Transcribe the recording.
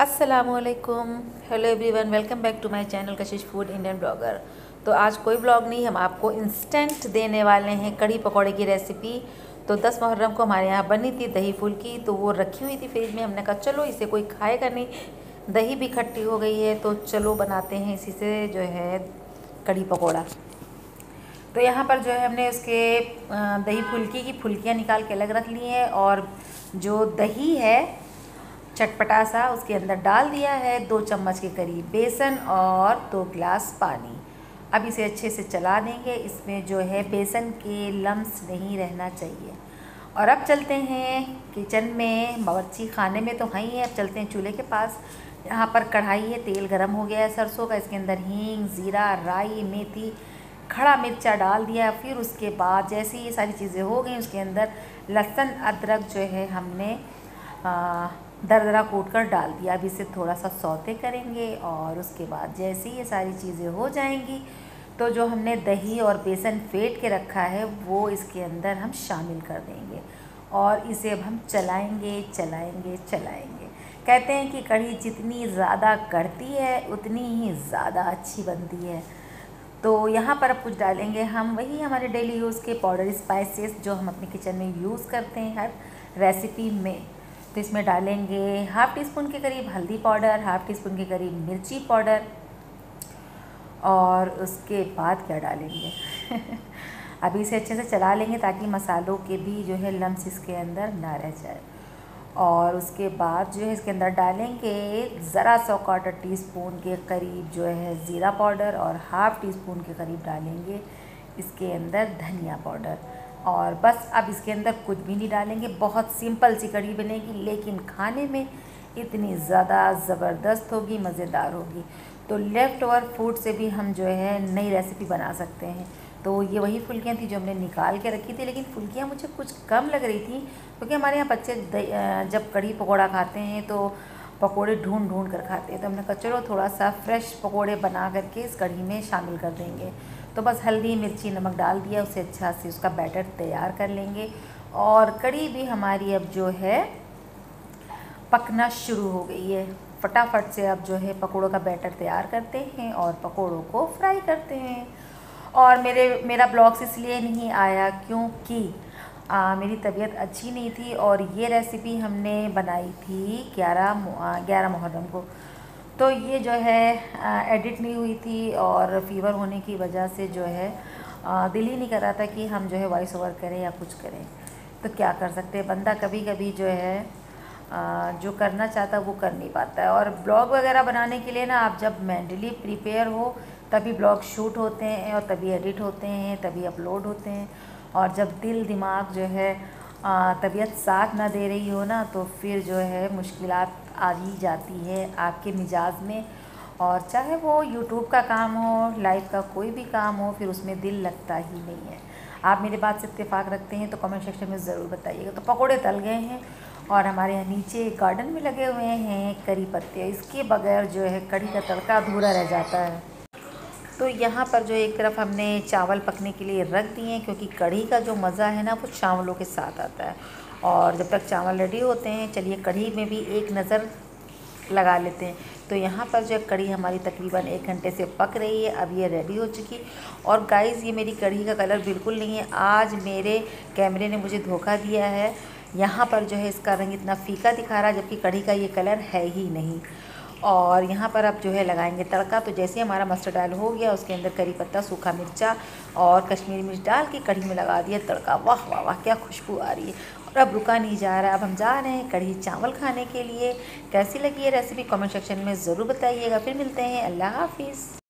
असलकुम hello everyone welcome back to my channel Kashish food Indian blogger तो आज कोई ब्लॉग नहीं, हम आपको इंस्टेंट देने वाले हैं कढ़ी पकौड़े की रेसिपी तो 10 मुहर्रम को हमारे यहाँ बनी थी दही फुल की तो वो रखी हुई थी फ्रिज में। हमने कहा, चलो इसे कोई खाएगा नहीं। दही भी खट्टी हो गई है तो चलो बनाते हैं इसी से जो है कढ़ी पकौड़ा। तो यहाँ पर जो है हमने उसके दही फुल्की की फुल्कियाँ निकाल के अलग रख ली हैं और जो दही है चटपटा सा उसके अंदर डाल दिया है, दो चम्मच के करीब बेसन और दो गिलास पानी। अब इसे अच्छे से चला देंगे, इसमें जो है बेसन के लम्स नहीं रहना चाहिए। और अब चलते हैं किचन में बावर्ची खाने में तो हैं ही है अब चलते हैं चूल्हे के पास। यहाँ पर कढ़ाई है, तेल गरम हो गया है सरसों का, इसके अंदर हींग, ज़ीरा, राई, मेथी, खड़ा मिर्चा डाल दिया फिर उसके बाद जैसे ये सारी चीज़ें हो गई, उसके अंदर लहसुन, अदरक जो है हमने दरदरा कूट कर डाल दिया। अब इसे थोड़ा सा सौते करेंगे और उसके बाद जैसे ही ये सारी चीज़ें हो जाएँगी तो जो हमने दही और बेसन फेंट के रखा है, वो इसके अंदर हम शामिल कर देंगे। और इसे अब हम चलाएँगे चलाएँगे चलाएँगे। कहते हैं कि कढ़ी जितनी ज़्यादा कढ़ती है, उतनी ही ज़्यादा अच्छी बनती है। तो यहाँ पर अब कुछ डालेंगे हम। वही हमारे डेली यूज़ के पाउडर स्पाइसेस जो हम अपने किचन में यूज़ करते हैं हर रेसिपी में। तो इसमें डालेंगे हाफ़ टी स्पून के करीब हल्दी पाउडर, हाफ़ टी स्पून के करीब मिर्ची पाउडर और उसके बाद क्या डालेंगे? अभी इसे अच्छे से चला लेंगे ताकि मसालों के भी जो है लम्स इसके अंदर ना रह जाए। और उसके बाद जो है इसके अंदर डालेंगे ज़रा सौ क्वार्टर टी स्पून के करीब जो है ज़ीरा पाउडर और हाफ़ टी स्पून के करीब डालेंगे इसके अंदर धनिया पाउडर। और बस अब इसके अंदर कुछ भी नहीं डालेंगे। बहुत सिंपल सी कढ़ी बनेगी, लेकिन खाने में इतनी ज़्यादा ज़बरदस्त होगी, मज़ेदार होगी। तो लेफ़्ट ओवर फ़ूड से भी हम जो है नई रेसिपी बना सकते हैं। तो ये वही फुल्कियाँ थी जो हमने निकाल के रखी थी, लेकिन फुल्कियाँ मुझे कुछ कम लग रही थी, क्योंकि हमारे यहाँ बच्चे जब कढ़ी पकौड़ा खाते हैं तो पकोड़े ढूंढ ढूंढ कर खाते हैं। तो हमने कहा, चलो थोड़ा सा फ्रेश पकोड़े बना करके इस कढ़ी में शामिल कर देंगे। तो बस हल्दी मिर्ची नमक डाल दिया उसे अच्छा से उसका बैटर तैयार कर लेंगे। और कड़ी भी हमारी अब जो है पकना शुरू हो गई है। फटाफट से अब जो है पकोड़ों का बैटर तैयार करते हैं और पकोड़ों को फ्राई करते हैं। और मेरे मेरा ब्लॉग्स इसलिए नहीं आया क्योंकि आ, मेरी तबीयत अच्छी नहीं थी और ये रेसिपी हमने बनाई थी ग्यारह ग्यारह मुहर्रम को। तो ये जो है एडिट नहीं हुई थी और फीवर होने की वजह से जो है दिल ही नहीं कर रहा था कि हम जो है वॉइस ओवर करें या कुछ करें। तो क्या कर सकते हैं? बंदा कभी कभी जो है जो करना चाहता है वो कर नहीं पाता है। और ब्लॉग वगैरह बनाने के लिए ना, आप जब मेंटली प्रिपेयर हो, तभी ब्लॉग शूट होते हैं और तभी एडिट होते हैं, तभी अपलोड होते हैं। और जब दिल, दिमाग जो है तबीयत साथ ना दे रही हो ना तो फिर जो है मुश्किल आ ही जाती है आपके मिजाज में। और चाहे वो यूट्यूब का काम हो लाइफ का कोई भी काम हो, फिर उसमें दिल लगता ही नहीं है। आप मेरे बात से इतफाक़ रखते हैं तो कमेंट सेक्शन में ज़रूर बताइएगा। तो पकोड़े तल गए हैं और हमारे यहाँ नीचे गार्डन में लगे हुए हैं करी पत्ते इसके बगैर जो है कड़ी का तड़का अधूरा रह जाता है। तो यहाँ पर जो एक तरफ़ हमने चावल पकने के लिए रख दिए हैं, क्योंकि कढ़ी का जो मज़ा है ना, वो चावलों के साथ आता है। और जब तक चावल रेडी होते हैं, चलिए कढ़ी में भी एक नज़र लगा लेते हैं। तो यहाँ पर जो कढ़ी हमारी तकरीबन एक घंटे से पक रही है, अब ये रेडी हो चुकी। और गाइस ये मेरी कढ़ी का कलर बिल्कुल नहीं है। आज मेरे कैमरे ने मुझे धोखा दिया है। यहाँ पर जो है इसका रंग इतना फीका दिखा रहा है, जबकि कढ़ी का ये कलर है ही नहीं। और यहाँ पर अब जो है लगाएँगे तड़का। तो जैसे हमारा मस्टर्ड ऑयल हो गया, उसके अंदर करी पत्ता, सूखा मिर्चा और कश्मीरी मिर्च डाल के कढ़ी में लगा दिया तड़का। वाह वाह वाह, क्या खुशबू आ रही है। और अब रुका नहीं जा रहा। अब हम जा रहे हैं कढ़ी चावल खाने के लिए। कैसी लगी है रेसिपी कमेंट सेक्शन में ज़रूर बताइएगा। फिर मिलते हैं। अल्लाह हाफिज़।